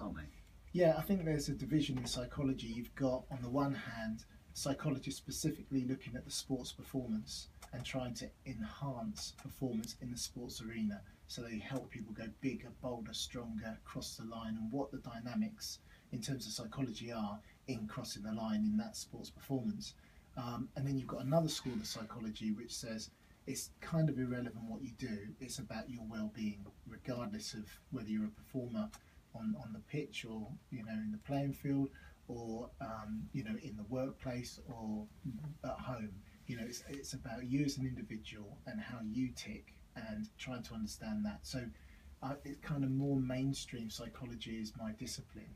aren't they? Yeah, I think there's a division in psychology. You've got, on the one hand, psychologists specifically looking at the sports performance and trying to enhance performance in the sports arena. So they help people go bigger, bolder, stronger, cross the line, and what the dynamics in terms of psychology are in crossing the line in that sports performance. Um, and then you've got another school of psychology which says it's kind of irrelevant what you do, it's about your well being, regardless of whether you're a performer on, on the pitch or you know in the playing field or um, you know in the workplace or at home. You know, it's, it's about you as an individual and how you tick and trying to understand that. So uh, it's kind of more mainstream psychology is my discipline